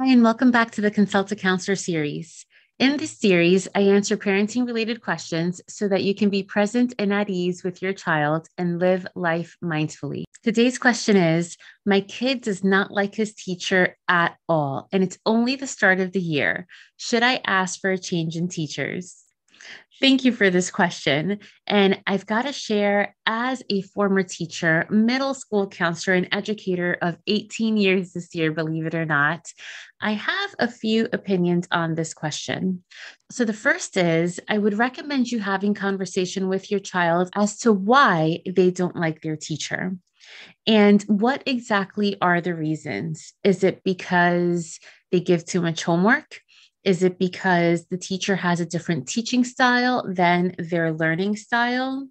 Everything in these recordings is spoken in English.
Hi, and welcome back to the Consult a Counselor series. In this series, I answer parenting related questions so that you can be present and at ease with your child and live life mindfully. Today's question is My kid does not like his teacher at all, and it's only the start of the year. Should I ask for a change in teachers? Thank you for this question. And I've got to share, as a former teacher, middle school counselor, and educator of 18 years this year, believe it or not, I have a few opinions on this question. So, the first is I would recommend you having conversation with your child as to why they don't like their teacher. And what exactly are the reasons? Is it because they give too much homework? Is it because the teacher has a different teaching style than their learning style?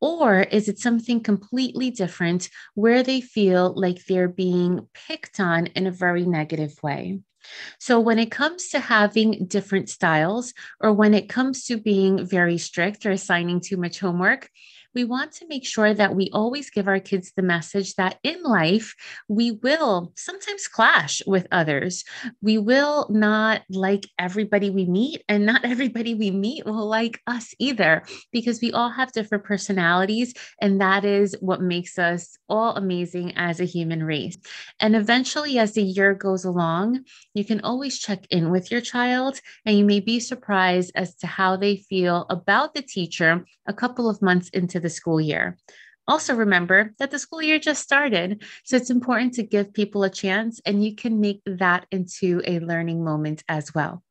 Or is it something completely different where they feel like they're being picked on in a very negative way? So, when it comes to having different styles, or when it comes to being very strict or assigning too much homework, we want to make sure that we always give our kids the message that in life, we will sometimes clash with others. We will not like everybody we meet, and not everybody we meet will like us either, because we all have different personalities. And that is what makes us all amazing as a human race. And eventually, as the year goes along, you can always check in with your child, and you may be surprised as to how they feel about the teacher a couple of months into the the school year. Also, remember that the school year just started. So it's important to give people a chance, and you can make that into a learning moment as well.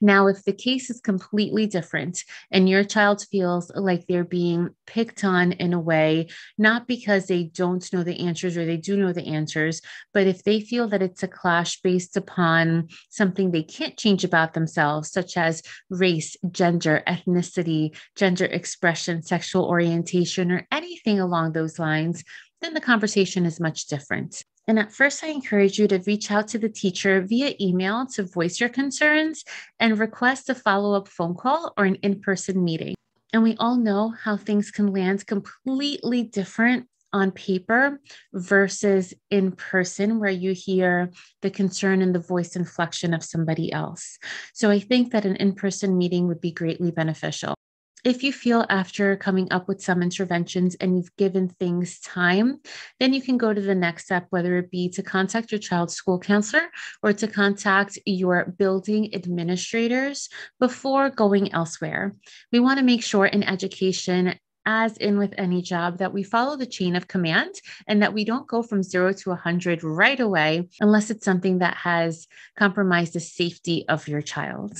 Now, if the case is completely different and your child feels like they're being picked on in a way, not because they don't know the answers or they do know the answers, but if they feel that it's a clash based upon something they can't change about themselves, such as race, gender, ethnicity, gender expression, sexual orientation, or anything along those lines, then the conversation is much different. And at first, I encourage you to reach out to the teacher via email to voice your concerns and request a follow up phone call or an in person meeting. And we all know how things can land completely different on paper versus in person, where you hear the concern and the voice inflection of somebody else. So I think that an in person meeting would be greatly beneficial if you feel after coming up with some interventions and you've given things time, then you can go to the next step, whether it be to contact your child's school counselor or to contact your building administrators before going elsewhere. We want to make sure in education, as in with any job, that we follow the chain of command and that we don't go from zero to 100 right away unless it's something that has compromised the safety of your child.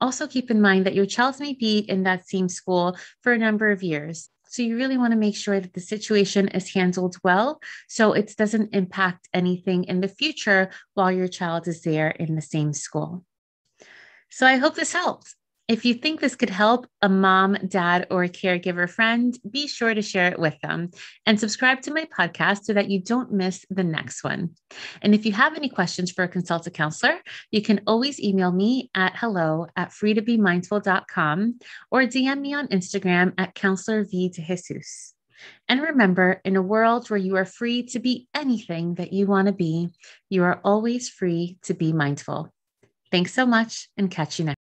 Also, keep in mind that your child may be in that same school for a number of years. So, you really want to make sure that the situation is handled well so it doesn't impact anything in the future while your child is there in the same school. So, I hope this helps. If you think this could help a mom, dad, or caregiver friend, be sure to share it with them and subscribe to my podcast so that you don't miss the next one. And if you have any questions for a Consult a Counselor, you can always email me at hello at freetobemindful.com or DM me on Instagram at counselor V de Jesus. And remember, in a world where you are free to be anything that you want to be, you are always free to be mindful. Thanks so much and catch you next.